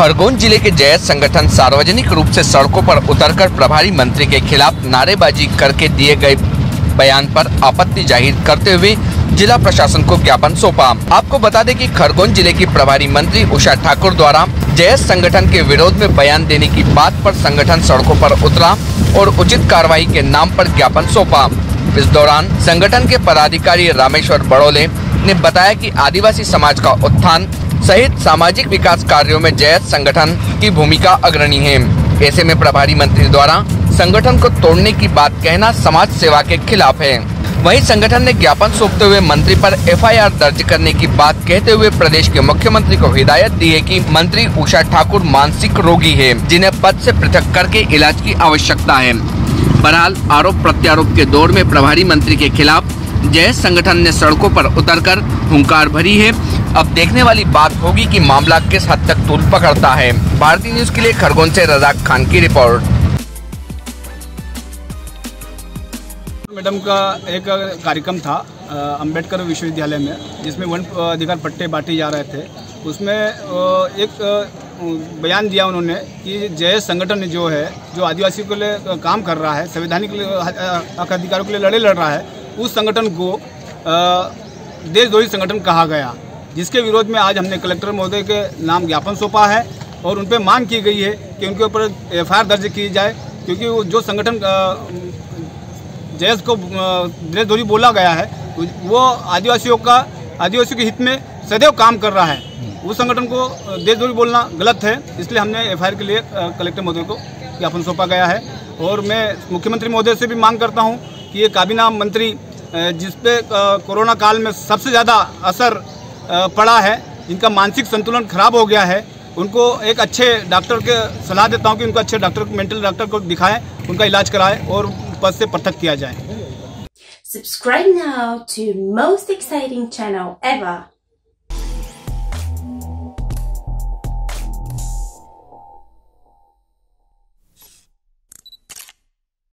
खरगोन ज़िले के जयत संगठन सार्वजनिक रूप से सड़कों पर उतरकर प्रभारी मंत्री के खिलाफ नारेबाजी करके दिए गए बयान पर आपत्ति ज़ाहिर करते हुए जिला प्रशासन को ज्ञापन सौंपा। आपको बता दें कि खरगोन ज़िले की प्रभारी मंत्री उषा ठाकुर द्वारा जयस संगठन के विरोध में बयान देने की बात पर संगठन सड़कों पर उतरा और उचित कार्रवाई के नाम पर ज्ञापन सौंपा। इस दौरान संगठन के पदाधिकारी रामेश्वर बड़ोले ने बताया कि आदिवासी समाज का उत्थान सहित सामाजिक विकास कार्यों में जयत संगठन की भूमिका अग्रणी है। ऐसे में प्रभारी मंत्री द्वारा संगठन को तोड़ने की बात कहना समाज सेवा के खिलाफ है। वहीं संगठन ने ज्ञापन सौंपते हुए मंत्री पर एफआईआर दर्ज करने की बात कहते हुए प्रदेश के मुख्यमंत्री को हिदायत दी है कि मंत्री उषा ठाकुर मानसिक रोगी है, जिन्हें पद से पृथक करके इलाज की आवश्यकता है। बहरहाल, आरोप प्रत्यारोप के दौर में प्रभारी मंत्री के खिलाफ जय संगठन ने सड़कों पर उतरकर हुंकार भरी है। अब देखने वाली बात होगी कि मामला किस हद तक तूल पकड़ता है। भारतीय न्यूज़ के लिए खरगोन से रजाक खान की रिपोर्ट। मैडम का एक कार्यक्रम था अंबेडकर विश्वविद्यालय में, जिसमें वन अधिकार पट्टे बांटे जा रहे थे। उसमें एक बयान दिया उन्होंने कि जय संगठन जो है, जो आदिवासियों के लिए काम कर रहा है, संवैधानिक अधिकारों के लिए लड़े लड़ रहा है, उस संगठन को देशद्रोही संगठन कहा गया। जिसके विरोध में आज हमने कलेक्टर महोदय के नाम ज्ञापन सौंपा है और उन पर मांग की गई है कि उनके ऊपर एफआईआर दर्ज की जाए, क्योंकि वो जो संगठन जयस को देशद्रोही बोला गया है, वो आदिवासियों का, आदिवासियों के हित में सदैव काम कर रहा है। उस संगठन को देशद्रोही बोलना गलत है, इसलिए हमने एफआईआर के लिए कलेक्टर महोदय को ज्ञापन सौंपा गया है। और मैं मुख्यमंत्री महोदय से भी मांग करता हूँ कि ये काबीना मंत्री जिसपे कोरोना काल में सबसे ज़्यादा असर पड़ा है। जिनका मानसिक संतुलन खराब हो गया है। उनको एक अच्छे डॉक्टर के सलाह देता हूँ कि उनको अच्छे डॉक्टर, मेंटल डॉक्टर को दिखाएँ, उनका इलाज कराएँ और पद से पृथक किया जाए।